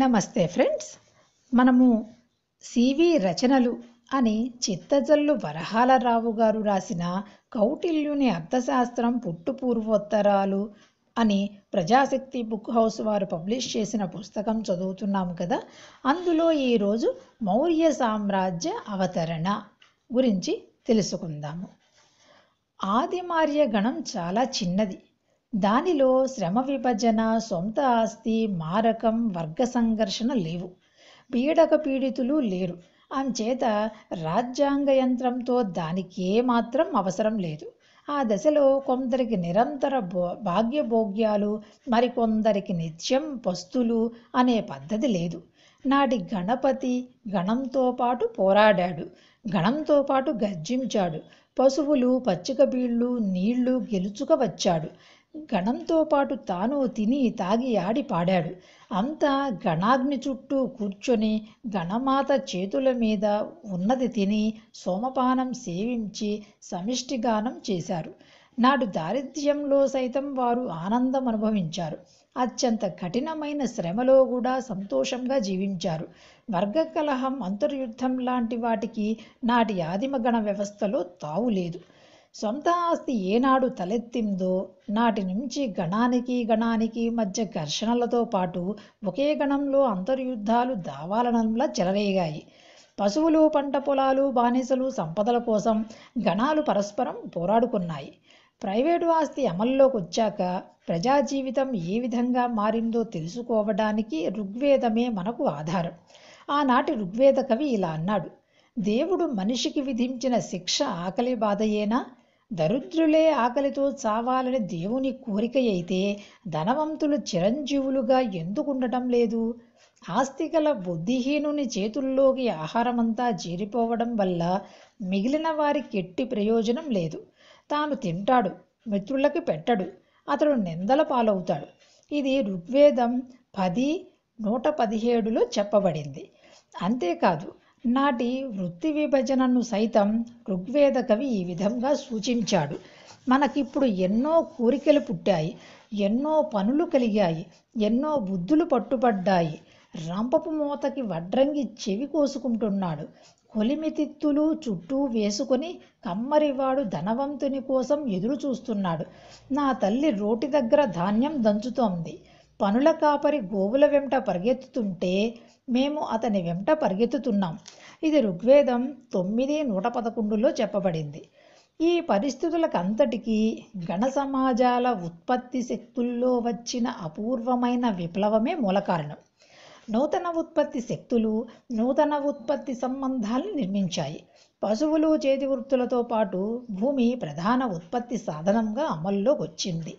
నమస్తే ఫ్రెండ్స్. మనము సివి రచనలు అని చిత్తజల్లు వరహాలరావు గారు రాసిన కౌటిల్యుని అర్థశాస్త్రం పుట్టు పూర్వోత్తరాలు అని ప్రజాశక్తి బుక్ హౌస్ వారు పబ్లిష్ చేసిన పుస్తకం చదువుతున్నాము కదా. అందులో ఈరోజు మౌర్య సామ్రాజ్య అవతరణ గురించి తెలుసుకుందాము. ఆదిమార్య గణం చాలా చిన్నది. దానిలో శ్రమ విభజన సొంత ఆస్తి మారకం వర్గ సంఘర్షణ లేవు. పీడక పీడితులు లేరు. అంచేత రాజ్యాంగ యంత్రంతో దానికి ఏమాత్రం అవసరం లేదు. ఆ దశలో కొందరికి నిరంతర భో భాగ్యభోగ్యాలు మరికొందరికి నిత్యం పస్తులు అనే పద్ధతి లేదు. నాటి గణపతి గణంతో పాటు పోరాడాడు. గణంతో పాటు గర్జించాడు. పశువులు పచ్చిక బీళ్ళు నీళ్ళు గెలుచుక వచ్చాడు. గణంతో పాటు తాను తిని తాగి ఆడి పాడాడు. అంతా గణాగ్ని చుట్టూ కూర్చొని గణమాత చేతుల మీద ఉన్నది తిని సోమపానం సేవించి సమిష్టిగానం చేశారు. నాడు దారిద్ర్యంలో సైతం వారు ఆనందం అనుభవించారు. అత్యంత కఠినమైన శ్రమలో కూడా సంతోషంగా జీవించారు. వర్గ కలహం అంతర్యుద్ధం లాంటి వాటికి నాటి ఆదిమగణ వ్యవస్థలో తావులేదు. సొంత ఆస్తి ఏనాడు తలెత్తిందో నాటి నుంచి గణానికి గణానికి మధ్య ఘర్షణలతో పాటు ఒకే గణంలో అంతర్యుద్ధాలు దావాలనంలా చెలరేగాయి. పశువులు పంట పొలాలు బానిసలు సంపదల కోసం గణాలు పరస్పరం పోరాడుకున్నాయి. ప్రైవేటు ఆస్తి అమల్లోకి వచ్చాక ప్రజా జీవితం ఏ విధంగా మారిందో తెలుసుకోవడానికి ఋగ్వేదమే మనకు ఆధారం. ఆనాటి ఋగ్వేద కవి ఇలా అన్నాడు దేవుడు మనిషికి విధించిన శిక్ష ఆకలి బాధయేనా? దరిద్రులే ఆకలితో చావాలని దేవుని కోరిక అయితే ధనవంతులు చిరంజీవులుగా ఎందుకు ఉండటం లేదు? ఆస్తికల బుద్ధిహీనుని చేతుల్లోకి ఆహారమంతా చేరిపోవడం వల్ల మిగిలిన వారికి ఎట్టి ప్రయోజనం లేదు. తాను తింటాడు మిత్రులకి పెట్టడు అతడు నిందల పాలవుతాడు. ఇది ఋగ్వేదం పది నూట పదిహేడులో చెప్పబడింది. అంతేకాదు నాటి వృత్తి విభజనను సైతం ఋగ్వేద కవి ఈ విధంగా సూచించాడు. మనకిప్పుడు ఎన్నో కోరికలు పుట్టాయి ఎన్నో పనులు కలిగాయి ఎన్నో బుద్ధులు పట్టుబడ్డాయి. రంపపు మూతకి వడ్రంగి చెవి కోసుకుంటున్నాడు. కొలిమితిత్తులు చుట్టూ వేసుకొని కమ్మరివాడు ధనవంతుని కోసం ఎదురు చూస్తున్నాడు. నా తల్లి రోటి దగ్గర ధాన్యం దంచుతోంది. పనుల కాపరి గోవుల వెంట పరిగెత్తుతుంటే మేము అతని వెంట పరిగెత్తుతున్నాం. ఇది ఋగ్వేదం తొమ్మిది నూట పదకొండులో చెప్పబడింది. ఈ పరిస్థితులకంతటికీ గణ సమాజాల ఉత్పత్తి శక్తుల్లో వచ్చిన అపూర్వమైన విప్లవమే మూల కారణం. నూతన ఉత్పత్తి శక్తులు నూతన ఉత్పత్తి సంబంధాలను నిర్మించాయి. పశువులు చేతి వృత్తులతో పాటు భూమి ప్రధాన ఉత్పత్తి సాధనంగా అమల్లోకి వచ్చింది.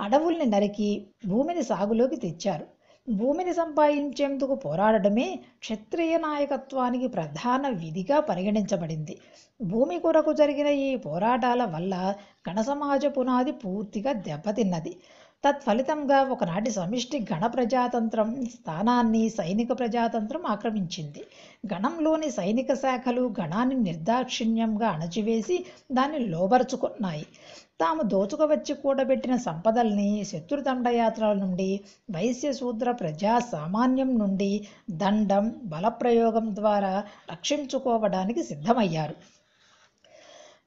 అడవుల్ని నరికి భూమిని సాగులోకి తెచ్చారు. భూమిని సంపాదించేందుకు పోరాడటమే క్షత్రియ నాయకత్వానికి ప్రధాన విధిగా పరిగణించబడింది. భూమి కొరకు జరిగిన ఈ పోరాటాల వల్ల గణ సమాజ పునాది పూర్తిగా దెబ్బతిన్నది. తత్ఫలితంగా ఒకనాటి సమిష్టి గణ ప్రజాతంత్రం స్థానాన్ని సైనిక ప్రజాతంత్రం ఆక్రమించింది. గణంలోని సైనిక శాఖలు గణాన్ని నిర్దాక్షిణ్యంగా అణచివేసి దాన్ని లోబరుచుకున్నాయి. తాము దోచుకవచ్చి కూడబెట్టిన సంపదల్ని శత్రుదండయాత్రల నుండి వైశ్యశూద్ర ప్రజా సామాన్యం నుండి దండం బలప్రయోగం ద్వారా రక్షించుకోవడానికి సిద్ధమయ్యారు.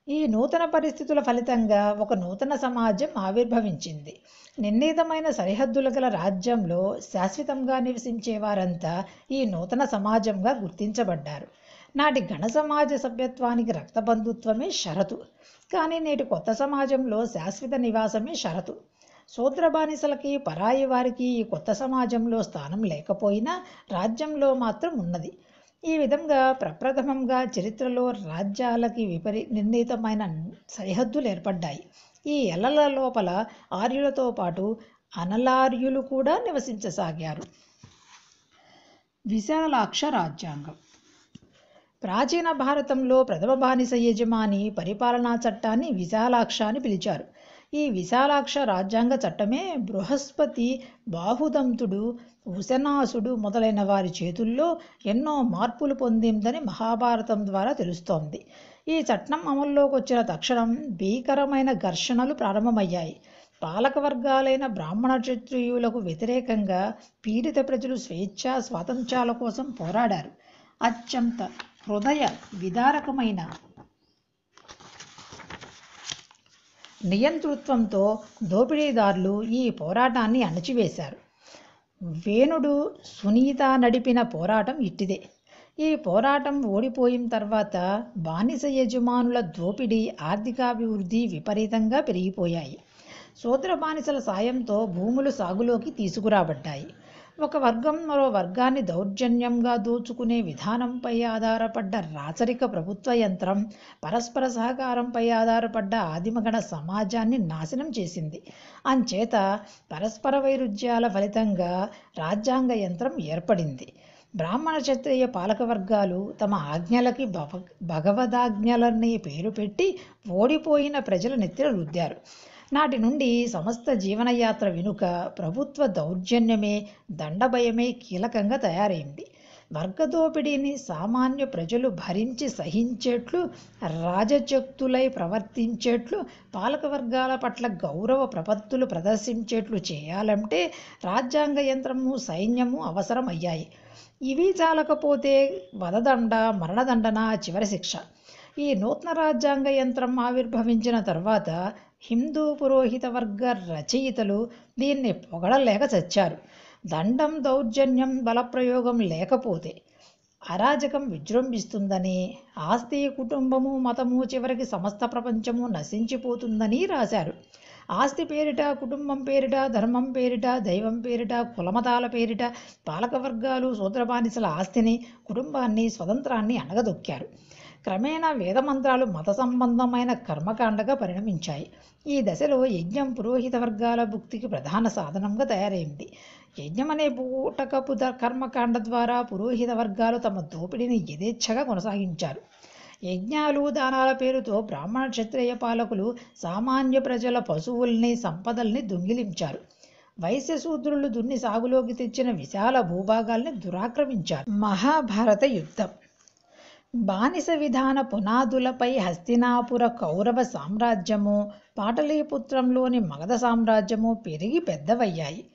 ఈ నూతన పరిస్థితుల ఫలితంగా ఒక నూతన సమాజం ఆవిర్భవించింది. నిర్ణీతమైన సరిహద్దుల గల రాజ్యంలో శాశ్వతంగా నివసించే వారంతా ఈ నూతన సమాజంగా గుర్తించబడ్డారు. నాటి ఘన సమాజ సభ్యత్వానికి రక్తబంధుత్వమే షరతు. కానీ నేటి కొత్త సమాజంలో శాశ్వత నివాసమే షరతు. శూద్ర బానిసలకి పరాయి వారికి ఈ కొత్త సమాజంలో స్థానం లేకపోయినా రాజ్యంలో మాత్రం ఉన్నది. ఈ విధంగా ప్రప్రథమంగా చరిత్రలో రాజ్యాలకి విపరీ నిర్ణీతమైన సరిహద్దులు ఏర్పడ్డాయి. ఈ ఎల్లల లోపల ఆర్యులతో పాటు అనలార్యులు కూడా నివసించసాగారు. విశాలాక్ష రాజ్యాంగం. ప్రాచీన భారతంలో ప్రథమ బానిస యజమాని పరిపాలనా చట్టాన్ని విశాలాక్ష అని పిలిచారు. ఈ విశాలాక్ష రాజ్యాంగ చట్టమే బృహస్పతి బాహుదంతుడు ఉశనాసుడు మొదలైన వారి చేతుల్లో ఎన్నో మార్పులు పొందిందని మహాభారతం ద్వారా తెలుస్తోంది. ఈ చట్టం అమల్లోకి వచ్చిన తక్షణం భీకరమైన ఘర్షణలు ప్రారంభమయ్యాయి. పాలకవర్గాలైన బ్రాహ్మణ క్షత్రియులకు వ్యతిరేకంగా పీడిత ప్రజలు స్వేచ్ఛ స్వాతంత్ర్యాల కోసం పోరాడారు. అత్యంత హృదయ విదారకమైన నియంతృత్వంతో దోపిడీదారులు ఈ పోరాటాన్ని అణచివేశారు. వేణుడు సునీత నడిపిన పోరాటం ఇట్టిదే. ఈ పోరాటం ఓడిపోయిన తర్వాత బానిస యజమానుల దోపిడీ ఆర్థికాభివృద్ధి విపరీతంగా పెరిగిపోయాయి. సూత్ర బానిసల సాయంతో భూములు సాగులోకి తీసుకురాబడ్డాయి. ఒక వర్గం మరో వర్గాన్ని దౌర్జన్యంగా దోచుకునే విధానంపై ఆధారపడ్డ రాచరిక ప్రభుత్వ యంత్రం పరస్పర సహకారంపై ఆధారపడ్డ ఆదిమగణ సమాజాన్ని నాశనం చేసింది. అంచేత పరస్పర వైరుధ్యాల ఫలితంగా రాజ్యాంగ యంత్రం ఏర్పడింది. బ్రాహ్మణ క్షత్రియ పాలకవర్గాలు తమ ఆజ్ఞలకి భవ భగవదాజ్ఞలని పేరు పెట్టి ఓడిపోయిన ప్రజల నెత్తిన రుద్దారు. నాటి నుండి సమస్త జీవనయాత్ర వెనుక ప్రభుత్వ దౌర్జన్యమే దండభయమే కీలకంగా తయారైంది. వర్గదోపిడీని సామాన్య ప్రజలు భరించి సహించేట్లు రాజశక్తులై ప్రవర్తించేట్లు పాలకవర్గాల పట్ల గౌరవ ప్రపత్తులు ప్రదర్శించేట్లు చేయాలంటే రాజ్యాంగ యంత్రము సైన్యము అవసరమయ్యాయి. ఇవి చాలకపోతే వదదండ మరణదండన చివరి శిక్ష. ఈ నూతన రాజ్యాంగ యంత్రం ఆవిర్భవించిన తర్వాత హిందూ పురోహిత వర్గ రచయితలు దీన్ని పొగడలేక చచ్చారు. దండం దౌర్జన్యం బలప్రయోగం లేకపోతే అరాజకం విజృంభిస్తుందని ఆస్తి కుటుంబము మతము చివరికి సమస్త ప్రపంచము నశించిపోతుందని రాశారు. ఆస్తి పేరిట కుటుంబం పేరిట ధర్మం పేరిట దైవం పేరిట కులమతాల పేరిట పాలకవర్గాలు సూత్రబానిసల ఆస్తిని కుటుంబాన్ని స్వతంత్రాన్ని అణగదొక్కారు. క్రమేణా వేదమంత్రాలు మత సంబంధమైన కర్మకాండగా పరిణమించాయి. ఈ దశలో యజ్ఞం పురోహిత వర్గాల భుక్తికి ప్రధాన సాధనంగా తయారైంది. యజ్ఞం అనే బూటకపు కర్మకాండ ద్వారా పురోహిత వర్గాలు తమ దోపిడీని యథేచ్ఛగా కొనసాగించారు. యజ్ఞాలు దానాల పేరుతో బ్రాహ్మణ క్షత్రియ పాలకులు సామాన్య ప్రజల పశువుల్ని సంపదల్ని దొంగిలించారు. వైశ్యశూద్రులు దున్ని సాగులోకి తెచ్చిన విశాల భూభాగాల్ని దురాక్రమించారు. మహాభారత యుద్ధం. బానిస విధాన పునాదులపై హస్తినాపుర కౌరవ సామ్రాజ్యము పాటలీపుత్రంలోని మగధ సామ్రాజ్యము పెరిగి పెద్దవయ్యాయి.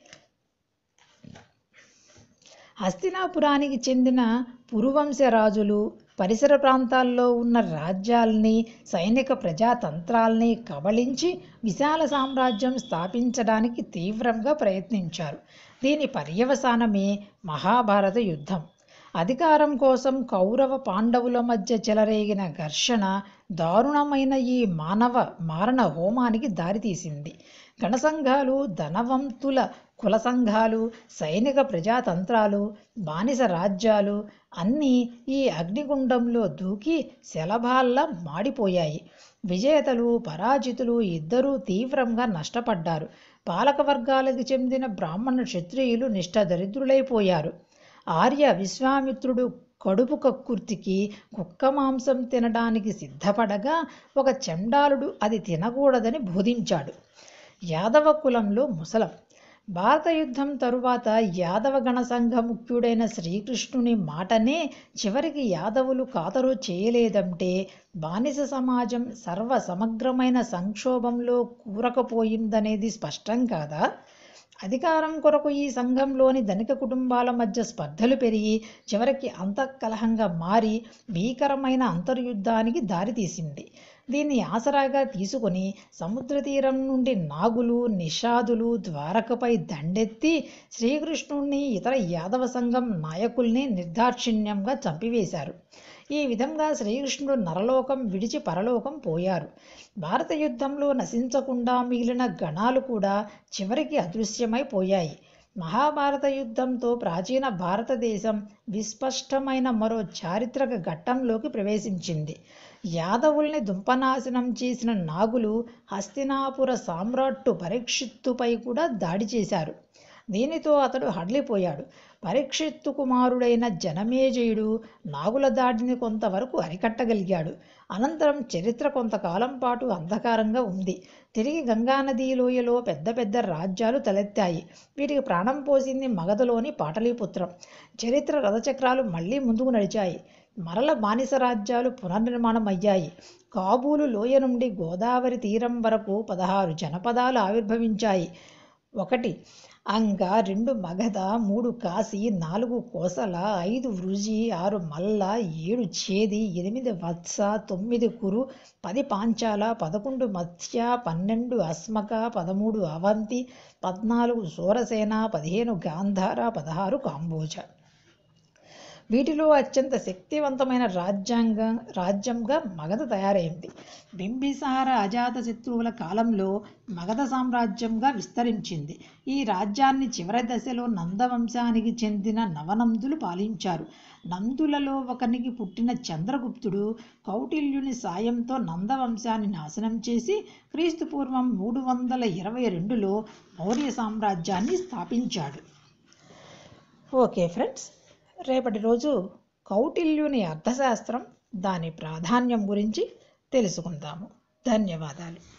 హస్తినాపురానికి చెందిన పురువంశ రాజులు పరిసర ప్రాంతాల్లో ఉన్న రాజ్యాల్ని సైనిక ప్రజాతంత్రాల్ని కబళించి విశాల సామ్రాజ్యం స్థాపించడానికి తీవ్రంగా ప్రయత్నించారు. దీని పర్యవసానమే మహాభారత యుద్ధం. అధికారం కోసం కౌరవ పాండవుల మధ్య చెలరేగిన ఘర్షణ దారుణమైన ఈ మానవ మారణ హోమానికి దారితీసింది. గణసంఘాలు ధనవంతుల కుల సంఘాలు సైనిక ప్రజాతంత్రాలు బానిస రాజ్యాలు అన్నీ ఈ అగ్నిగుండంలో దూకి శలభాల్లా మాడిపోయాయి. విజేతలు పరాజితులు ఇద్దరూ తీవ్రంగా నష్టపడ్డారు. పాలకవర్గాలకు చెందిన బ్రాహ్మణ క్షత్రియులు నిష్టదరిద్రులైపోయారు ఆర్య విశ్వామిత్రుడు కడుపు కక్కుర్తికి కుక్క మాంసం తినడానికి సిద్ధపడగా ఒక చండాలుడు అది తినకూడదని బోధించాడు. యాదవ కులంలో ముసలం. భారత యుద్ధం తరువాత యాదవ గణ సంఘ ముఖ్యుడైన శ్రీకృష్ణుని మాటనే చివరికి యాదవులు ఖాతరు చేయలేదంటే బానిస సమాజం సర్వ సమగ్రమైన సంక్షోభంలో కూరకపోయిందనేది స్పష్టం కాదా? అధికారం కొరకు ఈ సంఘంలోని ధనిక కుటుంబాల మధ్య స్పర్ధలు పెరిగి చివరికి అంతఃకలహంగా మారి భీకరమైన అంతర్యుద్ధానికి దారితీసింది దీన్ని ఆసరాగా తీసుకొని సముద్ర తీరం నుండి నాగులు నిషాదులు ద్వారకపై దండెత్తి శ్రీకృష్ణుణ్ణి ఇతర యాదవ సంఘం నాయకుల్ని నిర్దాక్షిణ్యంగా చంపివేశారు. ఈ విధంగా శ్రీకృష్ణుడు నరలోకం విడిచి పరలోకం పోయారు. భారత యుద్ధంలో నశించకుండా మిగిలిన గణాలు కూడా చివరికి అదృశ్యమైపోయాయి మహాభారత యుద్ధంతో ప్రాచీన భారతదేశం విస్పష్టమైన మరో చారిత్రక ఘట్టంలోకి ప్రవేశించింది. యాదవుల్ని దుంపనాశనం చేసిన నాగులు హస్తినాపుర సామ్రాట్టు పరీక్షిత్తుపై కూడా దాడి చేశారు. దీనితో అతడు హడలిపోయాడు. పరీక్షిత్తు కుమారుడైన జనమేజయుడు నాగుల దాడిని కొంతవరకు అరికట్టగలిగాడు. అనంతరం చరిత్ర కొంతకాలం పాటు అంధకారంగా ఉంది. తిరిగి గంగానదీ లోయలో పెద్ద పెద్ద రాజ్యాలు తలెత్తాయి. వీటికి ప్రాణం పోసింది మగధలోని పాటలీపుత్రం. చరిత్ర రథచక్రాలు మళ్ళీ ముందుకు నడిచాయి. మరల బానిస రాజ్యాలు పునర్నిర్మాణం అయ్యాయి కాబూలు లోయ నుండి గోదావరి తీరం వరకు పదహారు జనపదాలు ఆవిర్భవించాయి. ఒకటి అంగ రెండు మగధ మూడు కాశీ నాలుగు కోసల ఐదు వృజి ఆరు మల్ల ఏడు చేది ఎనిమిది వత్స తొమ్మిది కురు పది పాంచాల పదకొండు మత్స్య పన్నెండు అస్మక పదమూడు అవంతి పద్నాలుగు సూరసేన పదిహేను గాంధార పదహారు కాంబోజ. వీటిలో అత్యంత శక్తివంతమైన రాజ్యాంగ రాజ్యంగా మగధ తయారైంది. బింబిసార అజాతశత్రువుల కాలంలో మగధ సామ్రాజ్యంగా విస్తరించింది. ఈ రాజ్యాన్ని చివరి దశలో నందవంశానికి చెందిన నవనందులు పాలించారు. నందులలో ఒకనికి పుట్టిన చంద్రగుప్తుడు కౌటిల్యుని సాయంతో నందవంశాన్ని నాశనం చేసి క్రీస్తుపూర్వం మూడు వందల ఇరవై రెండులో మౌర్య సామ్రాజ్యాన్ని స్థాపించాడు. Okay friends. రేపటి రోజు కౌటిల్యుని అర్థశాస్త్రం దాని ప్రాధాన్యం గురించి తెలుసుకుందాము. ధన్యవాదాలు.